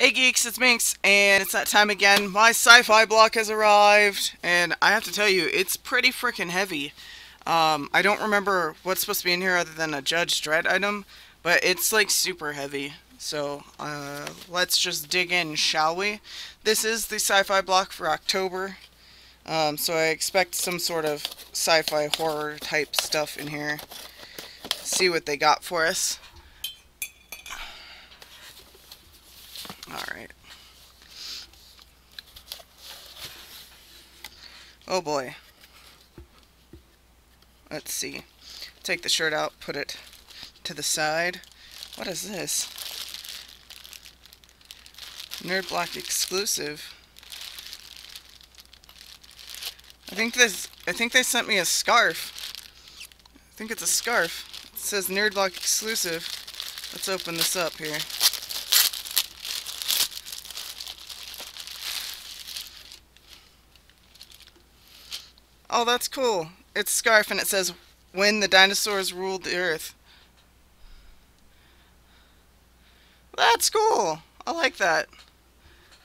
Hey geeks, it's Minx, and it's that time again. My sci-fi block has arrived, and I have to tell you, it's pretty freaking heavy. Um, I don't remember what's supposed to be in here other than a Judge Dredd item, but it's like super heavy. So, uh, let's just dig in, shall we? This is the sci-fi block for October, um, so I expect some sort of sci-fi horror type stuff in here. See what they got for us. Alright. Oh boy. Let's see. Take the shirt out, put it to the side. What is this? Nerd Block exclusive. I think this I think they sent me a scarf. I think it's a scarf. It says Nerd Block exclusive. Let's open this up here. Oh, that's cool. It's scarf and it says, When the dinosaurs ruled the earth. That's cool. I like that.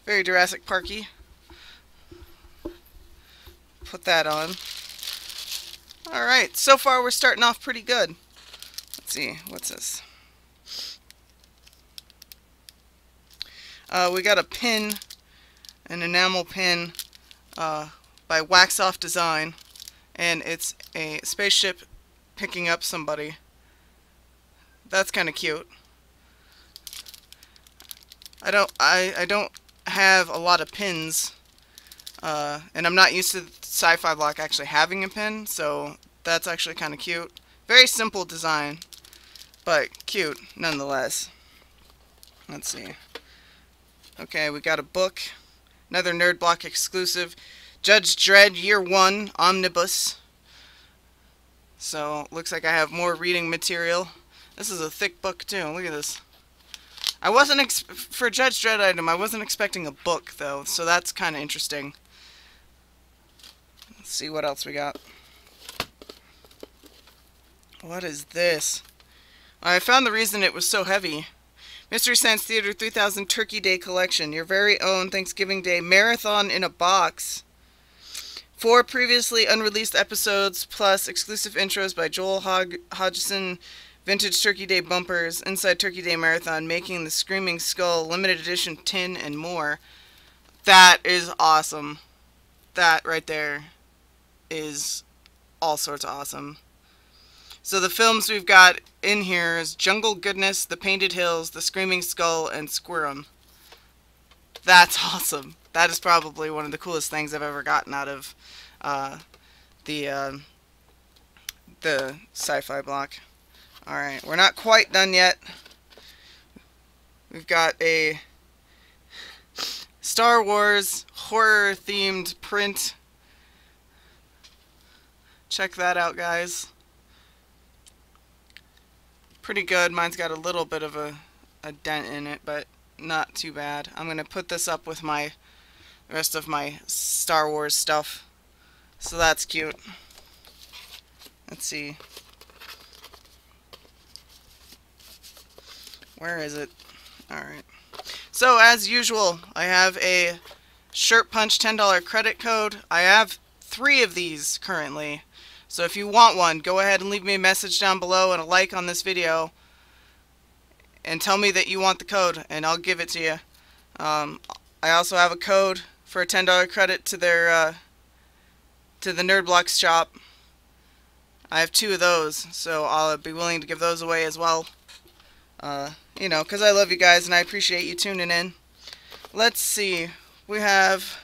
Very Jurassic Parky. Put that on. Alright, so far we're starting off pretty good. Let's see, what's this? Uh, we got a pin, an enamel pin, uh, by Wax Off Design, and it's a spaceship picking up somebody. That's kind of cute. I don't I I don't have a lot of pins, uh, and I'm not used to Sci-Fi Block actually having a pin, so that's actually kind of cute. Very simple design, but cute nonetheless. Let's see. Okay, we got a book, another Nerd Block exclusive. Judge Dredd Year 1 Omnibus. So, looks like I have more reading material. This is a thick book, too. Look at this. I wasn't, for Judge Dredd item, I wasn't expecting a book, though, so that's kind of interesting. Let's see what else we got. What is this? I found the reason it was so heavy. Mystery Science Theater 3000 Turkey Day Collection. Your very own Thanksgiving Day Marathon in a Box. Four previously unreleased episodes, plus exclusive intros by Joel Hog Hodgson, Vintage Turkey Day bumpers, Inside Turkey Day Marathon, Making the Screaming Skull, Limited Edition tin, and more. That is awesome. That right there is all sorts of awesome. So the films we've got in here is Jungle Goddess, The Painted Hills, The Screaming Skull, and Squirm. That's awesome that is probably one of the coolest things I've ever gotten out of uh, the uh, the sci-fi block. Alright, we're not quite done yet. We've got a Star Wars horror themed print. Check that out, guys. Pretty good. Mine's got a little bit of a, a dent in it, but not too bad. I'm going to put this up with my rest of my Star Wars stuff. So that's cute. Let's see. Where is it? Alright. So, as usual, I have a Shirt Punch $10 credit code. I have three of these currently. So if you want one, go ahead and leave me a message down below and a like on this video. And tell me that you want the code, and I'll give it to you. Um, I also have a code for a $10 credit to their uh, to the Nerdblocks shop. I have two of those, so I'll be willing to give those away as well. Uh, you know, because I love you guys and I appreciate you tuning in. Let's see. We have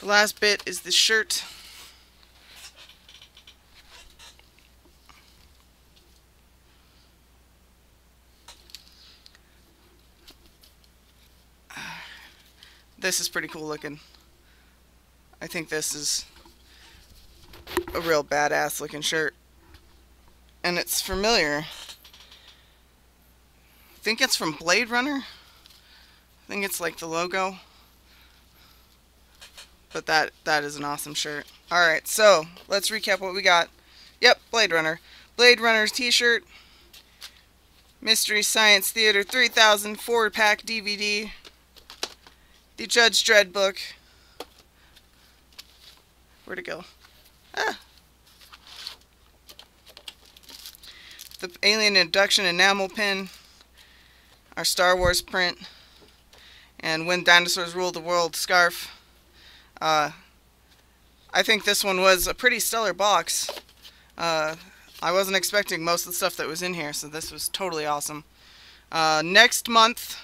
the last bit is the shirt. This is pretty cool looking. I think this is a real badass looking shirt. And it's familiar. I think it's from Blade Runner. I think it's like the logo. But that that is an awesome shirt. Alright, so let's recap what we got. Yep, Blade Runner. Blade Runner's t-shirt. Mystery Science Theater 3000 4 pack DVD. The Judge Dredd book. Where'd it go? Ah. The Alien Induction Enamel Pin. Our Star Wars print. And When Dinosaurs Ruled the World scarf. Uh, I think this one was a pretty stellar box. Uh, I wasn't expecting most of the stuff that was in here, so this was totally awesome. Uh, next month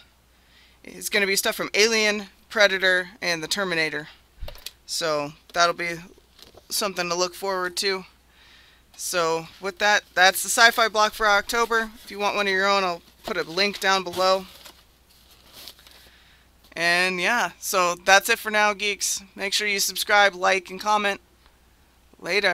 is going to be stuff from Alien, Predator, and the Terminator. So that'll be something to look forward to. So with that, that's the sci-fi block for October. If you want one of your own, I'll put a link down below. And yeah, so that's it for now, geeks. Make sure you subscribe, like, and comment. Later.